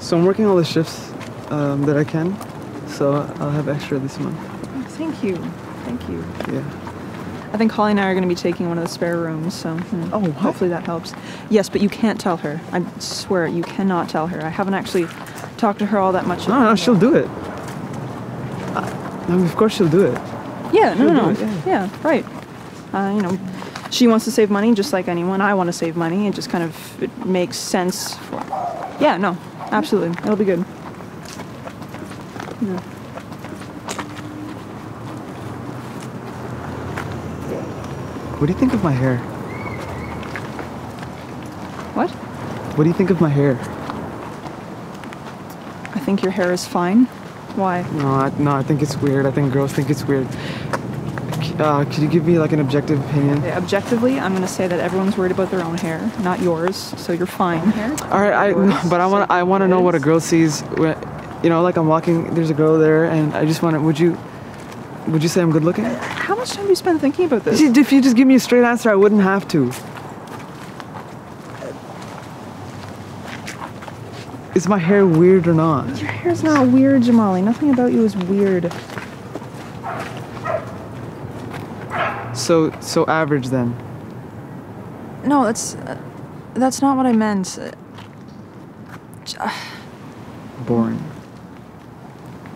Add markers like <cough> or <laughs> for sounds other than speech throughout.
So I'm working all the shifts um, that I can, so I'll have extra this month. Thank you. Thank you. Yeah. I think Holly and I are going to be taking one of the spare rooms, so hmm, Oh, what? hopefully that helps. Yes, but you can't tell her. I swear, you cannot tell her. I haven't actually talked to her all that much. No, no, she'll do it. Uh, I mean, of course she'll do it. Yeah, no, she'll no, do no. it, Yeah, right. Uh, you know, she wants to save money just like anyone. I want to save money. It just kind of it makes sense. For, yeah, no, absolutely. It'll be good. Yeah. What do you think of my hair? What? What do you think of my hair? I think your hair is fine. Why? No, I, no, I think it's weird. I think girls think it's weird. C- Uh, could you give me like an objective opinion? Okay, objectively, I'm going to say that everyone's worried about their own hair, not yours. So you're fine here. All right, I, Yours, <laughs> but I want so I want to know what a girl sees. When, you know, like I'm walking, there's a girl there, and I just want to. Would you, would you say I'm good looking? How much time do you spend thinking about this? If you just give me a straight answer, I wouldn't have to. Is my hair weird or not? Your hair's not weird, Jamali. Nothing about you is weird. So so average then. No, that's uh, that's not what I meant. Uh, Boring.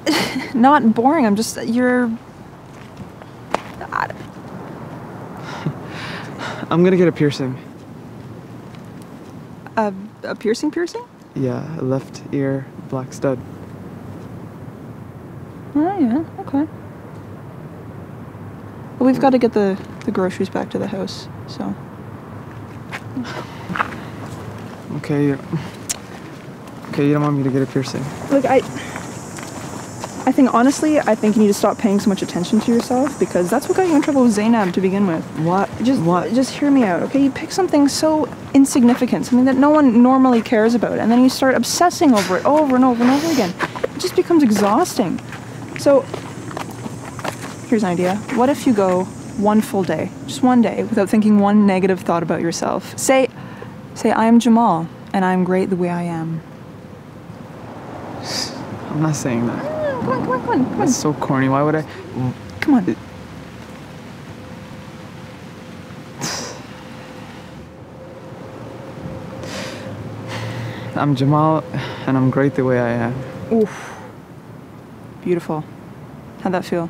<laughs> Not boring. I'm just you're. <laughs> I'm gonna get a piercing. A, a piercing, piercing? Yeah, a left ear black stud. Oh yeah, okay. But we've got to get the the groceries back to the house, so. Okay. you- Okay, you don't want me to get a piercing. Look, I. I think honestly, I think you need to stop paying so much attention to yourself because that's what got you in trouble with Zainab to begin with. What? Just, what? just hear me out, okay? You pick something so insignificant, something that no one normally cares about, and then you start obsessing over it over and over and over again. It just becomes exhausting. So, here's an idea. What if you go one full day, just one day, without thinking one negative thought about yourself? Say, say, I am Jamal, and I am great the way I am. I'm not saying that. Come on, come on, come on, come on. That's so corny. Why would I? Come on. I'm Jamal, and I'm great the way I am. Oof. Beautiful. How'd that feel?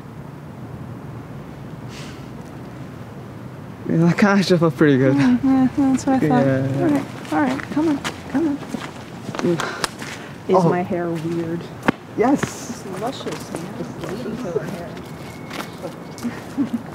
Yeah, I kind of felt pretty good. Yeah, yeah, that's what I thought. Yeah. All right, all right, come on, come on. Is oh. my hair weird? Yes. It's luscious, man. It's luscious. <laughs>